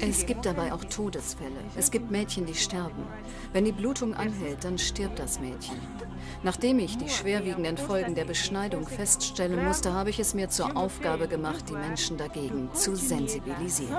Es gibt dabei auch Todesfälle. Es gibt Mädchen, die sterben. Wenn die Blutung anhält, dann stirbt das Mädchen. Nachdem ich die schwerwiegenden Folgen der Beschneidung feststellen musste, habe ich es mir zur Aufgabe gemacht, die Menschen dagegen zu sensibilisieren.